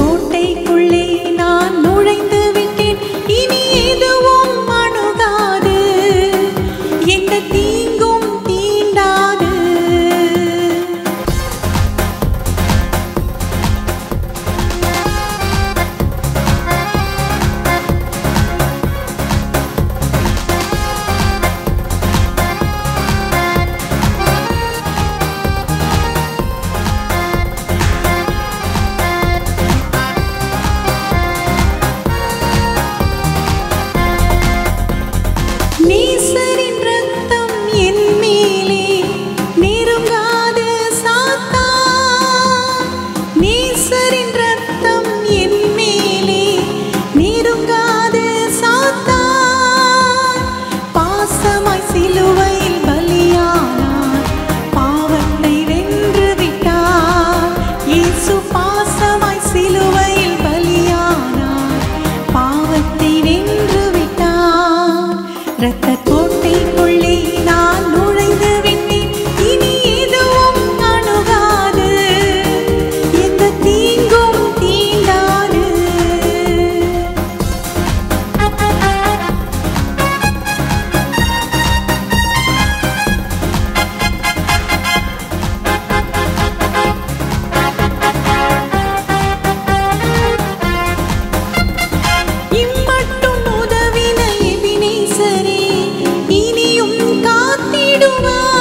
கோட்டை காத்திடுவார்